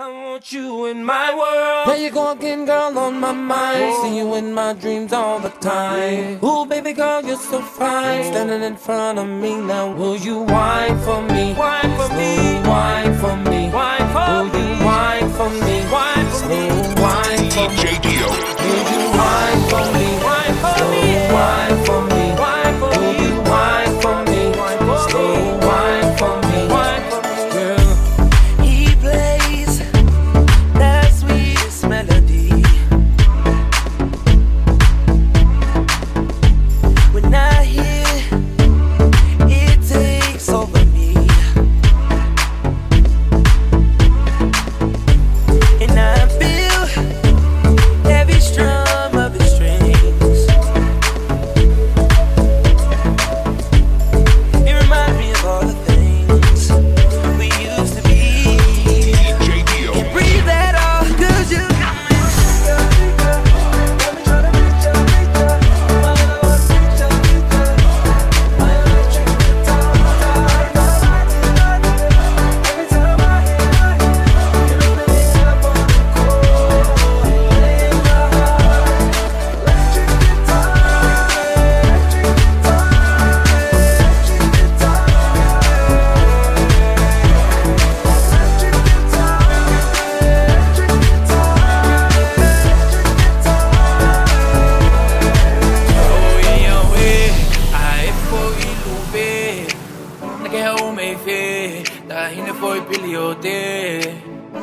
I want you in my world. There you go again, girl, on my mind. See you in my dreams all the time. Ooh, baby girl, you're so fine. Standing in front of me now. Will you whine for me? Whine for me. Whine for me. Whine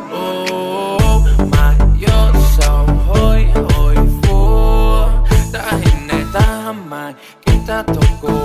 Oh, mayo sa hoy hoy fu Dahil na taman kita toko